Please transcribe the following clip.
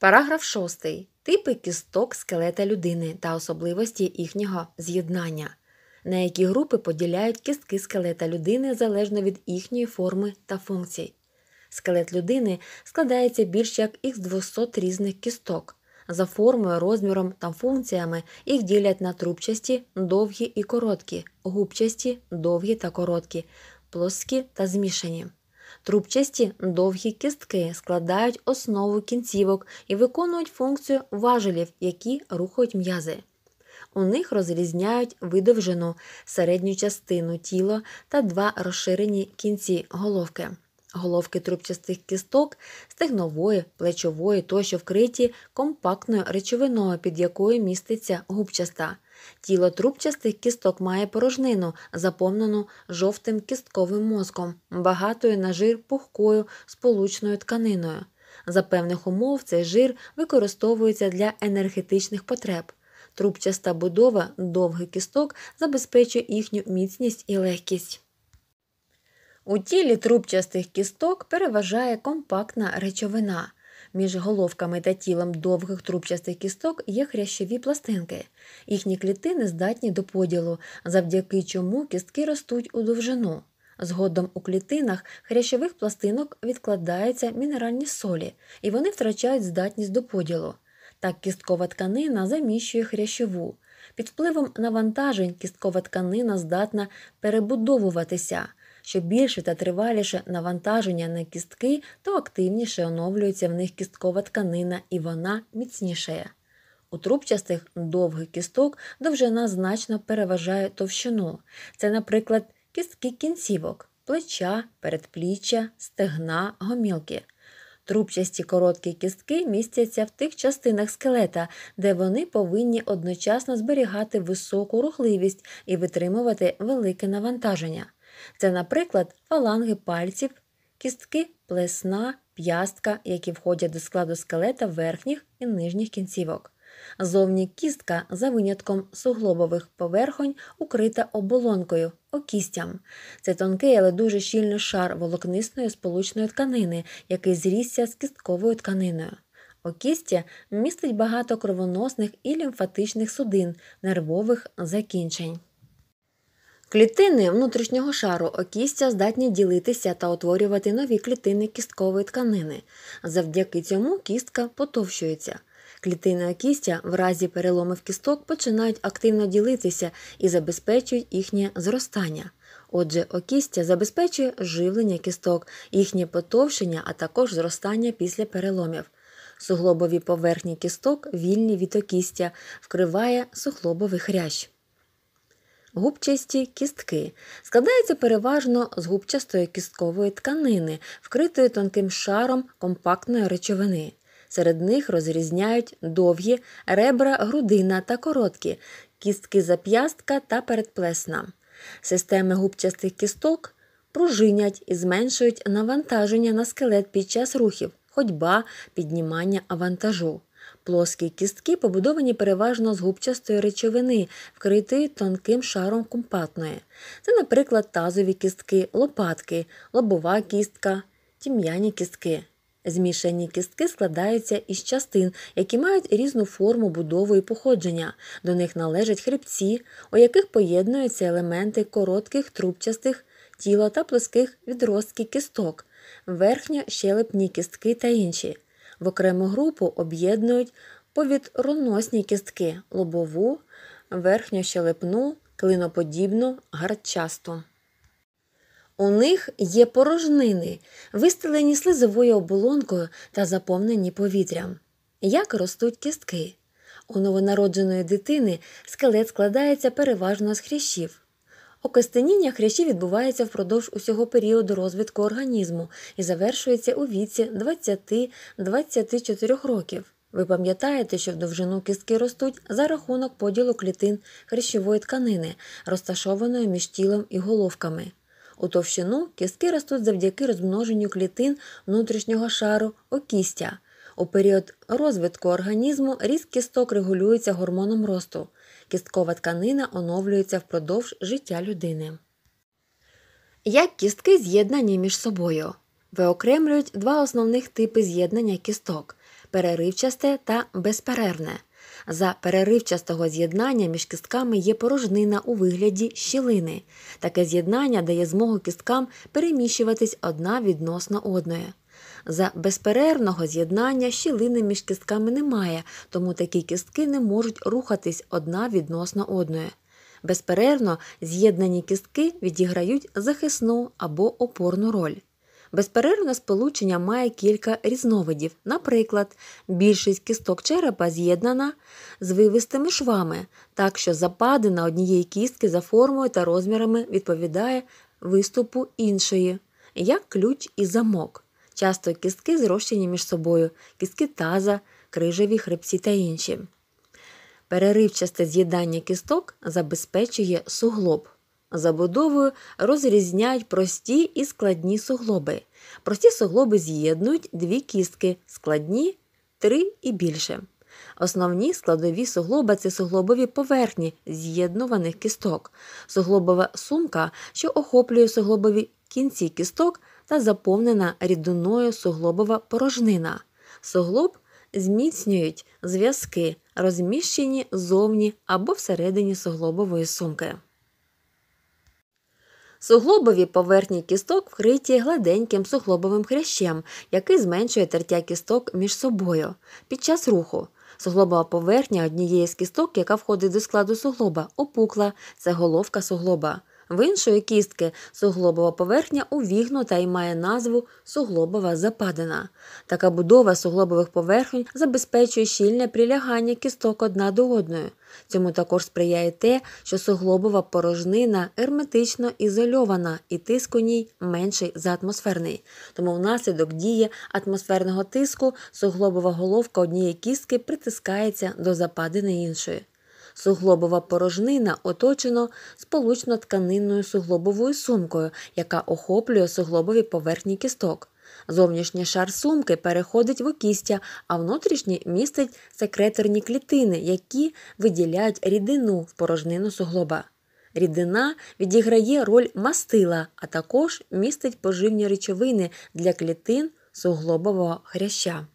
Параграф 6. Типи кісток скелета людини та особливості їхнього з'єднання. На які групи поділяють кістки скелета людини залежно від їхньої форми та функцій. Скелет людини складається більш як із 200 різних кісток. За формою, розміром та функціями їх ділять на трубчасті, довгі і короткі, губчасті, довгі та короткі, плоскі та змішані. Трубчасті довгі кістки складають основу кінцівок і виконують функцію важелів, які рухають м'язи. У них розрізняють видовжену середню частину тіла та два розширені кінці головки. Головки трубчастих кісток стегнової, плечової тощо вкриті компактною речовиною, під якою міститься губчаста. Тіло трубчастих кісток має порожнину, заповнену жовтим кістковим мозком, багатою на жир пухкою сполучною тканиною. За певних умов цей жир використовується для енергетичних потреб. Трубчаста будова довгих кісток забезпечує їхню міцність і легкість. У тілі трубчастих кісток переважає компактна речовина. Між головками та тілом довгих трубчастих кісток є хрящові пластинки. Їхні клітини здатні до поділу, завдяки чому кістки ростуть у довжину. Згодом у клітинах хрящових пластинок відкладаються мінеральні солі, і вони втрачають здатність до поділу. Так кісткова тканина заміщує хрящову. Під впливом навантажень кісткова тканина здатна перебудовуватися. Що більше та триваліше навантаження на кістки, то активніше оновлюється в них кісткова тканина і вона міцнішає. У трубчастих довгих кісток довжина значно переважає товщину. Це, наприклад, кістки кінцівок, плеча, передпліччя, стегна, гомілки. Трубчасті короткі кістки містяться в тих частинах скелета, де вони повинні одночасно зберігати високу рухливість і витримувати велике навантаження. Це, наприклад, фаланги пальців, кістки плесна, п'ястка, які входять до складу скелета верхніх і нижніх кінцівок. Зовні кістка за винятком суглобових поверхонь укрита оболонкою, окістям. Це тонкий, але дуже щільний шар волокнисної сполучної тканини, який зрісся з кістковою тканиною. Окістя містить багато кровоносних і лімфатичних судин, нервових закінчень. Клітини внутрішнього шару окістя здатні ділитися та утворювати нові клітини кісткової тканини. Завдяки цьому кістка потовщується. Клітини окістя в разі переломів кісток починають активно ділитися і забезпечують їхнє зростання. Отже, окістя забезпечує живлення кісток, їхнє потовщення, а також зростання після переломів. Суглобові поверхні кісток, вільні від окістя, вкриває суглобовий хрящ. Губчасті кістки складаються переважно з губчастої кісткової тканини, вкритої тонким шаром компактної речовини. Серед них розрізняють довгі ребра, грудина та короткі, кістки зап'ястка та передплесна. Системи губчастих кісток пружинять і зменшують навантаження на скелет під час рухів, ходьба, піднімання авантажу. Плоскі кістки побудовані переважно з губчастої речовини, вкритої тонким шаром компактної. Це, наприклад, тазові кістки, лопатки, лобова кістка, тім'яні кістки. Змішані кістки складаються із частин, які мають різну форму будову і походження. До них належать хребці, у яких поєднуються елементи коротких трубчастих тіла та плоских відростків кісток, верхньощелепні кістки та інші. В окрему групу об'єднують повітроносні кістки лобову, верхньощелепну, клиноподібну, гардчасту. У них є порожнини, вистелені слизовою оболонкою та заповнені повітрям. Як ростуть кістки? У новонародженої дитини скелет складається переважно з хрящів. Окостеніння хрящів відбувається впродовж усього періоду розвитку організму і завершується у віці 20-24 років. Ви пам'ятаєте, що в довжину кістки ростуть за рахунок поділу клітин хрящової тканини, розташованої між тілом і головками. У товщину кістки ростуть завдяки розмноженню клітин внутрішнього шару окістя. У період розвитку організму ріст кісток регулюється гормоном росту. Кісткова тканина оновлюється впродовж життя людини. Як кістки з'єднані між собою? Виокремлюють два основних типи з'єднання кісток. переривчасте та безперервне. За переривчастого з'єднання між кістками є порожнина у вигляді щілини. Таке з'єднання дає змогу кісткам переміщуватись одна відносно одної. За безперервного з'єднання щілини між кістками немає, тому такі кістки не можуть рухатись одна відносно одної. Безперервно з'єднані кістки відіграють захисну або опорну роль. Безперервне сполучення має кілька різновидів. Наприклад, більшість кісток черепа з'єднана з вивистими швами, так що западина однієї кістки за формою та розмірами відповідає виступу іншої, як ключ і замок. Часто кістки зрощені між собою, кістки таза, крижеві хребці та інші. Переривчасте з'єднання кісток забезпечує суглоб. Забудовою розрізняють прості і складні суглоби. Прості суглоби з'єднують дві кістки, складні три і більше. Основні складові суглоба це суглобові поверхні з'єднуваних кісток, суглобова сумка, що охоплює суглобові кінці кісток та заповнена рідиною суглобова порожнина. Суглоб зміцнюють зв'язки, розміщені ззовні або всередині суглобової сумки. Суглобові поверхні кісток вкриті гладеньким суглобовим хрящем, який зменшує тертя кісток між собою. Під час руху суглобова поверхня однієї з кісток, яка входить до складу суглоба, опукла це головка суглоба. В іншої кістки суглобова поверхня увігнута і має назву суглобова западина. Така будова суглобових поверхень забезпечує щільне прилягання кісток одна до одної. Цьому також сприяє те, що суглобова порожнина герметично ізольована і тиск у ній менший за атмосферний. Тому внаслідок дії атмосферного тиску суглобова головка однієї кістки притискається до западини іншої. Суглобова порожнина оточено сполучно тканинною суглобовою сумкою, яка охоплює суглобові поверхні кісток. Зовнішній шар сумки переходить в окістя, а внутрішній містить секреторні клітини, які виділяють рідину в порожнину суглоба. Рідина відіграє роль мастила, а також містить поживні речовини для клітин суглобового хряща.